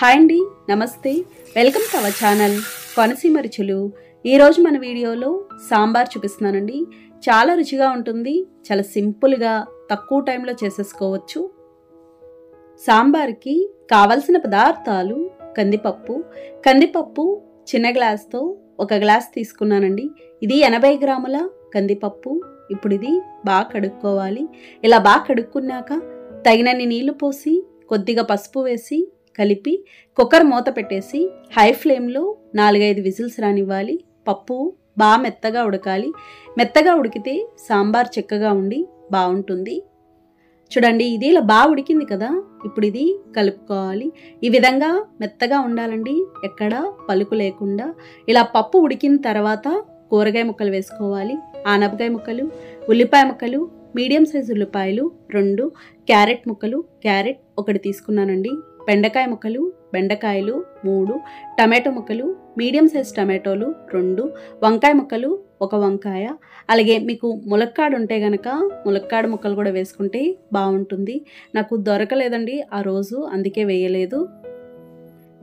Hi అండి నమస్తే. Welcome to our channel Konaseema రుచులు. ఈరోజు మన వీడియోలో సాంబార్ చూపిస్తున్నానండి. చాలా రుచిగా ఉంటుంది. చాలా సింపుల్గా తక్కువ టైంలో చేసేసుకోవచ్చు. సాంబార్కి కావలసిన పదార్థాలు కందిపప్పు. కందిపప్పు చిన్న గ్లాస్తో ఒక గ్లాస్ తీసుకున్నానండి. ఇది ఎనభై గ్రాముల కందిపప్పు. ఇప్పుడు ఇది బాగా కడుక్కోవాలి. ఇలా బాగా కడుక్కున్నాక తగినన్ని నీళ్ళు పోసి కొద్దిగా పసుపు వేసి కలిపి కుక్కర్ మూత పెట్టేసి హై ఫ్లేమ్లో నాలుగైదు విజిల్స్ రానివ్వాలి. పప్పు బాగా మెత్తగా ఉడకాలి. మెత్తగా ఉడికితే సాంబార్ చెక్కగా ఉండి బాగుంటుంది. చూడండి ఇది ఇలా బాగా ఉడికింది కదా? ఇప్పుడు ఇది కలుపుకోవాలి. ఈ విధంగా మెత్తగా ఉండాలండి. ఎక్కడ పలుకు లేకుండా. ఇలా పప్పు ఉడికిన తర్వాత కూరగాయ ముక్కలు వేసుకోవాలి. ఆనపకాయ ముక్కలు ఉల్లిపాయ ముక్కలు మీడియం సైజు ఉల్లిపాయలు రెండు క్యారెట్ ముక్కలు క్యారెట్ ఒకటి తీసుకున్నానండి. బెండకాయ ముక్కలు బెండకాయలు మూడు టమాటో ముక్కలు మీడియం సైజ్ టమాటోలు రెండు వంకాయ ముక్కలు ఒక వంకాయ. అలాగే మీకు ములక్కాడు ఉంటే గనక ములక్కాడు ముక్కలు కూడా వేసుకుంటే బాగుంటుంది. నాకు దొరకలేదండి ఆ రోజు అందుకే వేయలేదు.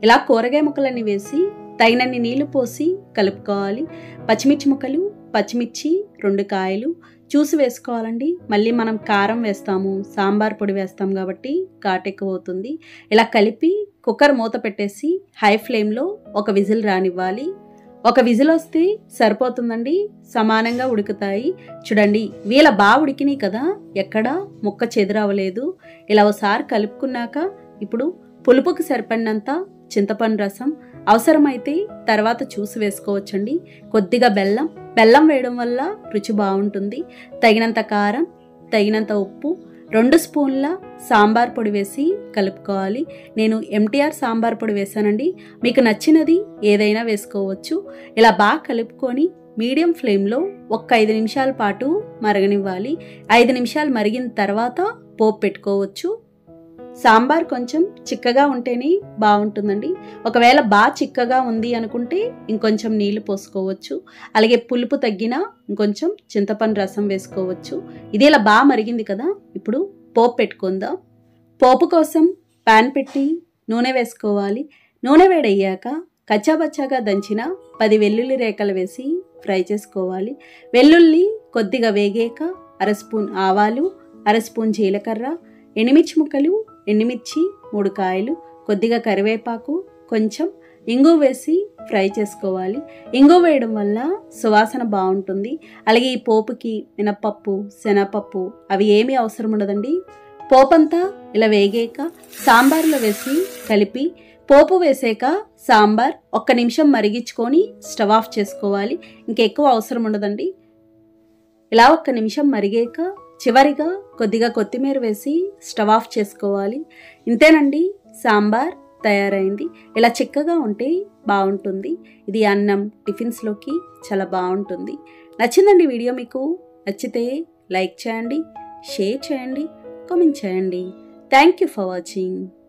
ఇలా కూరగాయ ముక్కలన్నీ వేసి తగినన్ని నీళ్ళు పోసి కలుపుకోవాలి. పచ్చిమిర్చి ముక్కలు పచ్చిమిర్చి రెండు కాయలు చూసి వేసుకోవాలండి. మళ్ళీ మనం కారం వేస్తాము సాంబార్ పొడి వేస్తాం కాబట్టి ఘాట్ ఎక్కువ అవుతుంది ఇలా కలిపి కుక్కర్ మూత పెట్టేసి హై ఫ్లేమ్లో ఒక విజిల్ రానివ్వాలి. ఒక విజిల్ వస్తే సరిపోతుందండి. సమానంగా ఉడుకుతాయి. చూడండి వీళ్ళ బాగా ఉడికినాయి కదా. ఎక్కడా ముక్క చెదిరవలేదు ఇలా ఒకసారి కలుపుకున్నాక ఇప్పుడు పులుపుకు సరిపడినంత చింతపండు రసం అవసరమైతే తర్వాత చూసి వేసుకోవచ్చండి. కొద్దిగా బెల్లం. బెల్లం వేయడం వల్ల రుచి బాగుంటుంది. తగినంత కారం తగినంత ఉప్పు రెండు స్పూన్ల సాంబార్ పొడి వేసి కలుపుకోవాలి. నేను ఎంటీఆర్ సాంబార్ పొడి వేసానండి. మీకు నచ్చినది ఏదైనా వేసుకోవచ్చు. ఇలా బాగా కలుపుకొని మీడియం ఫ్లేమ్లో ఒక ఐదు నిమిషాల పాటు మరగనివ్వాలి. ఐదు నిమిషాలు మరిగిన తర్వాత పోపు పెట్టుకోవచ్చు. సాంబార్ కొంచెం చిక్కగా ఉంటేనే బాగుంటుందండి. ఒకవేళ బాగా చిక్కగా ఉంది అనుకుంటే ఇంకొంచెం నీళ్ళు పోసుకోవచ్చు. అలాగే పులుపు తగ్గినా ఇంకొంచెం చింతపండు రసం వేసుకోవచ్చు. ఇది ఇలా బాగా మరిగింది కదా ఇప్పుడు పోపు పెట్టుకుందాం. పోపు కోసం పాన్ పెట్టి నూనె వేసుకోవాలి. నూనె వేడయ్యాక కచ్చాబచ్చాగా దంచిన పది వెల్లుల్లి రేఖలు వేసి ఫ్రై చేసుకోవాలి. వెల్లుల్లి కొద్దిగా వేగాక అర స్పూన్ ఆవాలు అర స్పూన్ జీలకర్ర ఎండుమిర్చి ముక్కలు ఎండుమిర్చి మూడు కాయలు కొద్దిగా కరివేపాకు కొంచెం ఇంగు వేసి ఫ్రై చేసుకోవాలి. ఇంగు వేయడం వల్ల సువాసన బాగుంటుంది. అలాగే ఈ పోపుకి మినపప్పు శనగపప్పు అవి ఏమీ అవసరం ఉండదండి. పోపంతా ఇలా వేగాక సాంబార్లో వేసి కలిపి పోపు వేసాక సాంబార్ ఒక్క నిమిషం మరిగించుకొని స్టవ్ ఆఫ్ చేసుకోవాలి. ఇంకెక్కువ అవసరం ఉండదండి. ఇలా ఒక్క నిమిషం మరిగాక చివరిగా కొద్దిగా కొత్తిమీర వేసి స్టవ్ ఆఫ్ చేసుకోవాలి. ఇంతేనండి సాంబార్ తయారైంది. ఇలా చిక్కగా ఉంటే బాగుంటుంది. ఇది అన్నం టిఫిన్స్లోకి చాలా బాగుంటుంది. నచ్చిందండి వీడియో మీకు నచ్చితే లైక్ చేయండి షేర్ చేయండి కామెంట్ చేయండి. Thank you for watching.